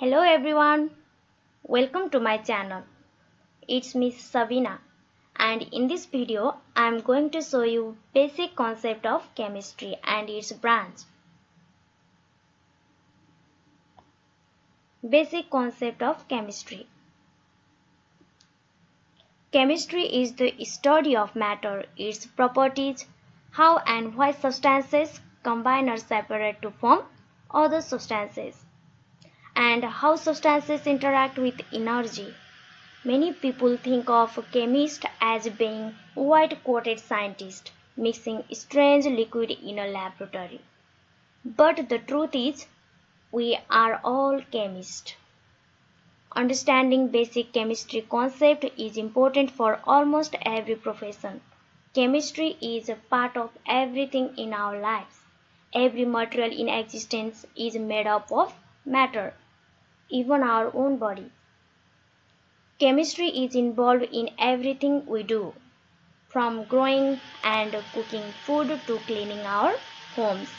Hello everyone, welcome to my channel. It's Miss Savina and in this video I am going to show you basic concept of chemistry and its branch. Basic concept of chemistry. Chemistry is the study of matter, its properties, how and why substances combine or separate to form other substances and how substances interact with energy. Many people think of a chemist as being white coated scientist mixing strange liquid in a laboratory. But the truth is, we are all chemists. Understanding basic chemistry concept is important for almost every profession. Chemistry is a part of everything in our lives. Every material in existence is made up of matter even our own body. Chemistry is involved in everything we do, from growing and cooking food to cleaning our homes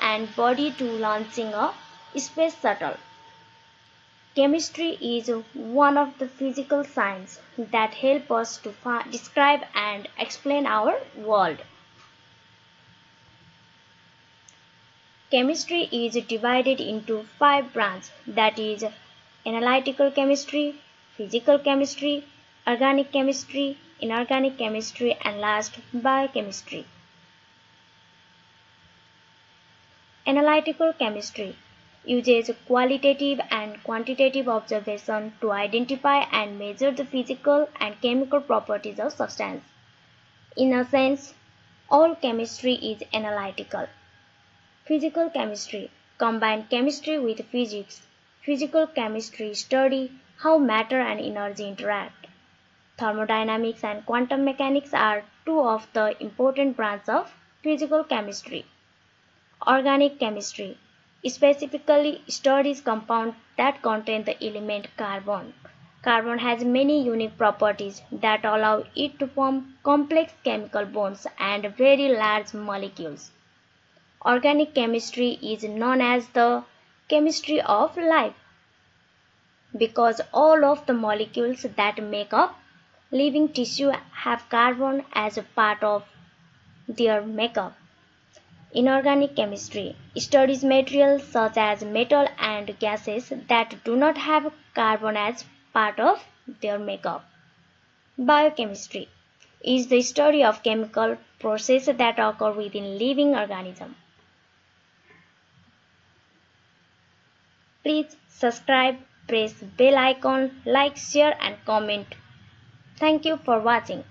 and body to launching a space shuttle. Chemistry is one of the physical sciences that help us to describe and explain our world. Chemistry is divided into five branches that is analytical chemistry, physical chemistry, organic chemistry, inorganic chemistry and last biochemistry. Analytical chemistry uses qualitative and quantitative observation to identify and measure the physical and chemical properties of substance. In a sense, all chemistry is analytical. Physical chemistry combine chemistry with physics. Physical chemistry study how matter and energy interact. Thermodynamics and quantum mechanics are two of the important branches of physical chemistry. Organic chemistry specifically studies compounds that contain the element carbon. Carbon has many unique properties that allow it to form complex chemical bonds and very large molecules. Organic chemistry is known as the chemistry of life because all of the molecules that make up living tissue have carbon as a part of their makeup. Inorganic chemistry studies materials such as metal and gases that do not have carbon as part of their makeup. Biochemistry is the study of chemical processes that occur within living organisms. Please subscribe, press bell icon, like, share and comment. Thank you for watching.